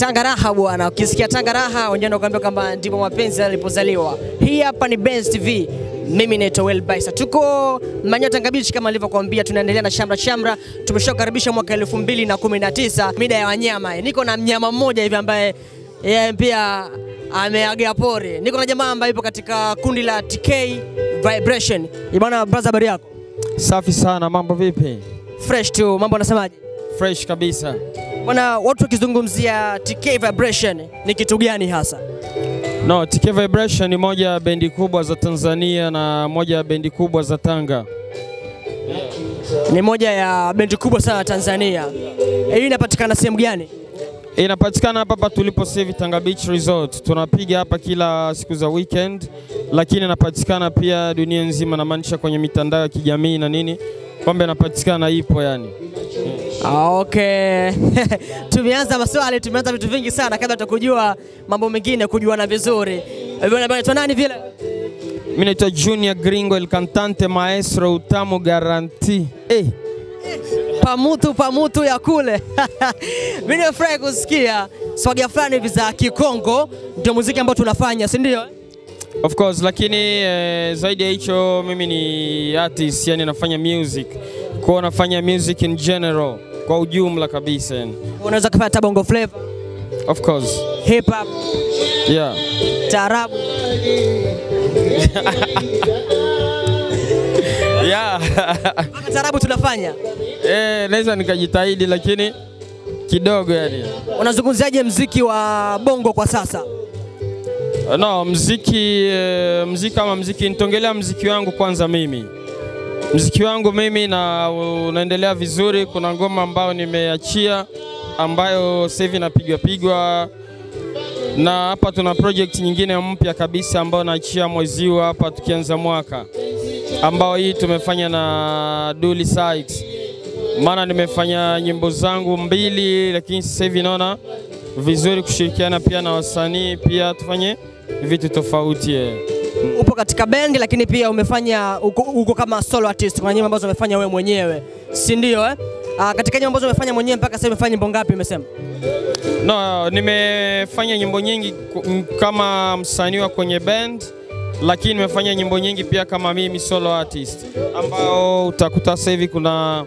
Tanga raha bwana, ukisikia Tanga raha wengine wanakuambia kwamba ndipo mapenzi yalipozaliwa. Hii hapa ni Benz TV. Mimi naitwa Well Baisa. Tuko Manyata Tanga Beach kama nilivyokuambia, tunaendelea na shamra shamra. Tumeshakaribisha mwaka 2019 mida ya wanyama. Niko na mnyama mmoja hivi ambaye yeye pia ameaga pori. Niko na jamaa ambaye yupo katika kundi la TK Vibration. Bwana brother, habari yako? Safi sana, mambo vipi? Fresh tu, mambo anasemaje? Fresh kabisa. Bwana, watu wakizungumzia TK Vibration ni kitu gani hasa? No, TK Vibration ni moja ya bendi kubwa za Tanzania na moja ya bendi kubwa za Tanga. Ni moja ya bendi kubwa sana Tanzania. Hii inapatikana sehemu gani? Inapatikana hapa hapa tulipo sasa hivi Tanga Beach Resort. Tunapiga hapa kila siku za weekend, lakini inapatikana pia dunia nzima, namaanisha kwenye mitandao ya kijamii na nini, kwamba inapatikana ipo yani. Ah, Okay. tumeanza maswali, tumeanza vitu vingi sana kabla tukujua mambo mengine, kujuana vizuri. Eh, Bwana bwana, naitwa nani vile? Mimi naitwa Junior Gringo, el cantante maestro, utamu garanti. Eh, Pamutu pamutu ya kule. Mimi nimefurahi kusikia swaga fulani hivi za Kikongo, ndio muziki ambao tunafanya, si ndio? Of course, lakini eh, zaidi ya hicho mimi ni artist, yani nafanya music. Kwa nafanya music in general kwa ujumla kabisa yani. Unaweza kupata bongo flava, Of course. hip hop, Yeah. taarabu. Yeah. Taarabu tunafanya. eh, naweza nikajitahidi lakini kidogo yani. Unazungumziaje mziki wa bongo kwa sasa? No, mziki eh, mziki kama mziki nitongelea mziki wangu kwanza mimi. Mziki wangu mimi na unaendelea vizuri. Kuna ngoma ambayo nimeachia ambayo sasa hivi napigwa pigwa, na hapa tuna project nyingine mpya kabisa ambayo naachia mwezi huu hapa tukianza mwaka, ambao hii tumefanya na Dully Sykes, maana nimefanya nyimbo zangu mbili, lakini sasa hivi naona vizuri kushirikiana pia na wasanii pia tufanye vitu tofauti eh. Upo katika bendi lakini pia umefanya uko, uko kama solo artist. Kuna nyimbo ambazo umefanya wewe mwenyewe, si ndio eh? Uh, katika nyimbo ambazo umefanya mwenyewe mpaka sasa umefanya nyimbo ngapi umesema? No, nimefanya nyimbo nyingi kama msanii wa kwenye band, lakini nimefanya nyimbo nyingi pia kama mimi solo artist, ambao utakuta sasa hivi kuna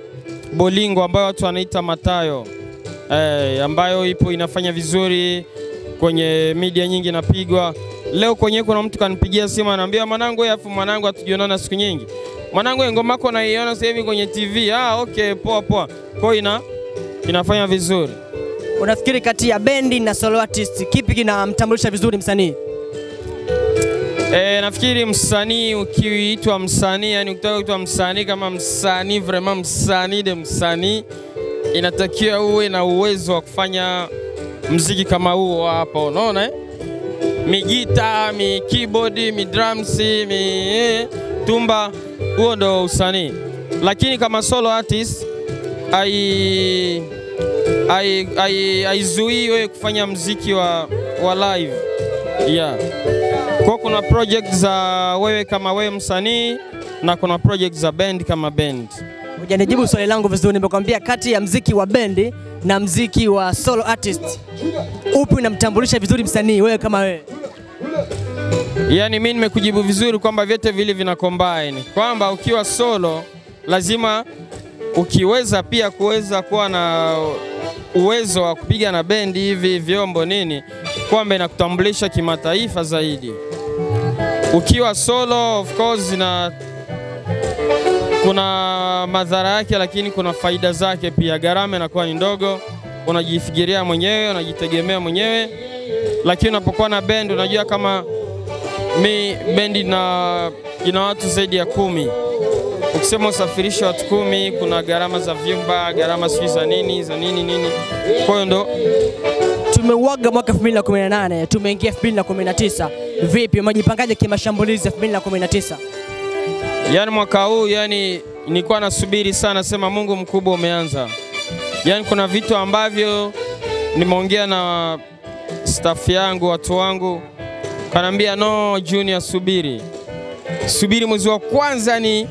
Bolingo ambayo watu wanaita Matayo eh, ambayo ipo inafanya vizuri kwenye media nyingi inapigwa. Leo kwenye kuna mtu kanipigia simu ananiambia, mwanangu, afu mwanangu, hatujionana siku nyingi, mwanangu, ngoma yako naiona sasa hivi kwenye TV. Ah, okay, poa poa. Kwa hiyo ina inafanya vizuri. Unafikiri kati ya bendi na solo artist kipi kinamtambulisha vizuri msanii? E, nafikiri msanii ukiitwa msanii, yani ukitaka kuitwa msanii kama msanii vraiment msanii de msanii, inatakiwa uwe na uwezo wa kufanya mziki kama huo hapa, unaona eh? Migita, mi keyboard, mi drums, mi eh, tumba, huo ndo usanii. Lakini kama solo artist ai ai- ai- haizuii wewe kufanya mziki wa, wa live yeah. Kwa kuna project za wewe kama wewe msanii na kuna project za band kama band. Hujanijibu swali langu vizuri. Nimekwambia kati ya mziki wa bendi na mziki wa solo artist upi unamtambulisha vizuri msanii wewe kama wewe? Yaani mimi nimekujibu vizuri kwamba vyote vile vina combine, kwamba ukiwa solo lazima ukiweza pia kuweza kuwa na uwezo wa kupiga na bendi hivi vyombo nini, kwamba inakutambulisha kimataifa zaidi. Ukiwa solo of course na kuna madhara yake, lakini kuna faida zake pia. Gharama inakuwa ni ndogo, unajifikiria mwenyewe, unajitegemea mwenyewe, lakini unapokuwa na bendi, unajua kama mi bendi na ina watu zaidi ya kumi. Ukisema usafirishe watu kumi, kuna gharama za vyumba, gharama sijui za nini za nini nini. Kwa hiyo ndo Tumeuaga mwaka 2018, tumeingia 2019. Vipi, umejipangaje kimashambulizi 2019? Yani mwaka huu yani nilikuwa nasubiri sana, sema Mungu mkubwa umeanza. Yani kuna vitu ambavyo nimeongea na staff yangu, watu wangu, kanaambia no Junior, subiri subiri, mwezi wa kwanza ni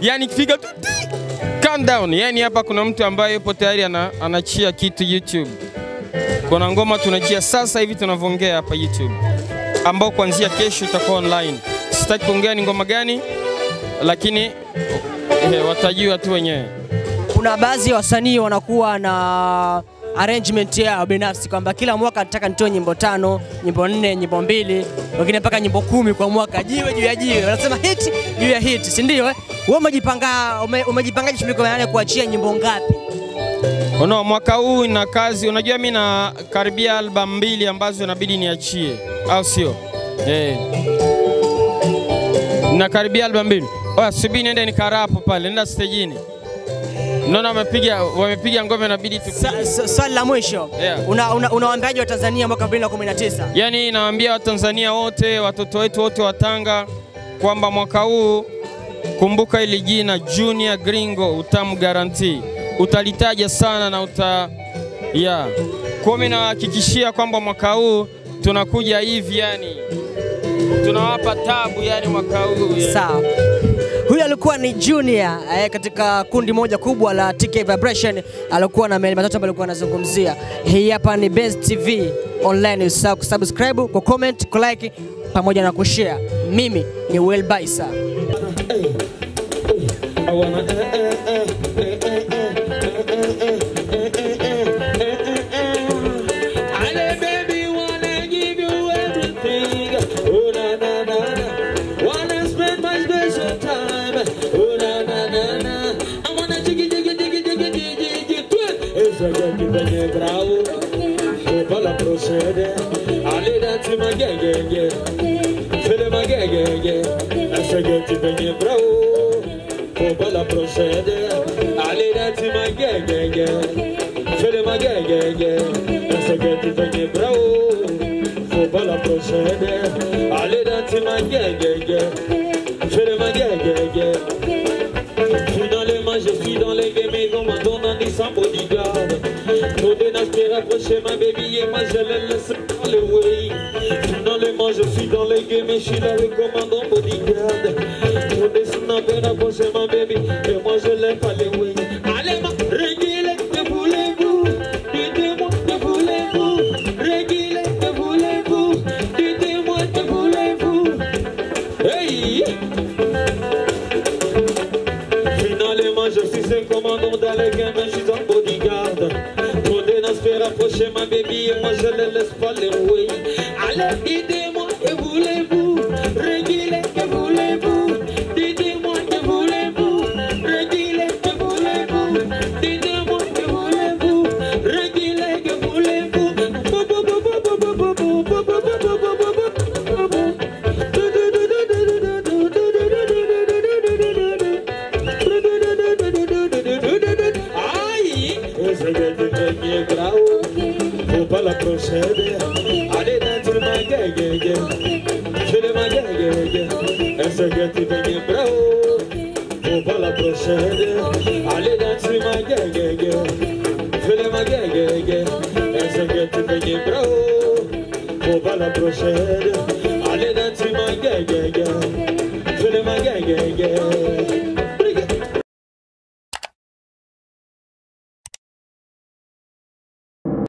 yani kifika tu calm down. Yani hapa kuna mtu ambaye yupo tayari ana, anachia kitu YouTube kuna ngoma tunachia sasa hivi tunavyoongea hapa YouTube, ambao kuanzia kesho itakuwa online. Sitaki kuongea ni ngoma gani, lakini he, watajua tu wenyewe. Kuna baadhi ya wasanii wanakuwa na arrangement yao binafsi kwamba kila mwaka nataka nitoe nyimbo tano, nyimbo nne, nyimbo mbili, wengine mpaka nyimbo kumi kwa mwaka, jiwe juu ya jiwe, wanasema hit juu ya hit, si ndio? Eh, wewe umejipanga ume, umejipangaje 2018 kuachia nyimbo ngapi? Ono, mwaka huu na kazi, unajua mimi na karibia album mbili ambazo inabidi niachie, au sio? Eh. Na karibia alba mbili. Oya, subiri niende nikarapo pale, nenda stejini. Naona wamepiga wamepiga ngoma inabidi tu. Sa- sa- Swali la mwisho Yeah. una, una, unawaambiaje wa Tanzania mwaka 2019? Yaani nawaambia Watanzania wote, watoto wetu wote wa Tanga kwamba mwaka huu kumbuka ili jina Junior Gringo utamu guarantee. Utalitaja sana na uta yeah. Kwa mimi nawahakikishia kwamba mwaka huu tunakuja hivi yani. Tunawapa tabu yani mwaka huu. yani. Sawa. Huyu alikuwa ni Junior eh, katika kundi moja kubwa la TK Vibration, alikuwa na meli matatu ambayo alikuwa anazungumzia. Hii hapa ni Best TV online, usisahau kusubscribe, ku comment, ku like pamoja na kushare. Mimi ni Will Baisa. I wanna eh, sede alida tuma gege ge fele ma gege ge asege ti benye bravo ko bala prosede alida tuma gege ge fele ma gege ge asege ti benye bravo ko bala prosede alida tuma gege ge. se comandă un de aleghe și zambodigarda Unde n-aspera fost și é mai Segede gege grau Kupala prosede Ade dentro ma gege Chile ma gege Segede gege grau Kupala prosede Ade dentro ma gege Chile ma gege Segede gege grau Kupala prosede Ade dentro ma gege Chile ma gege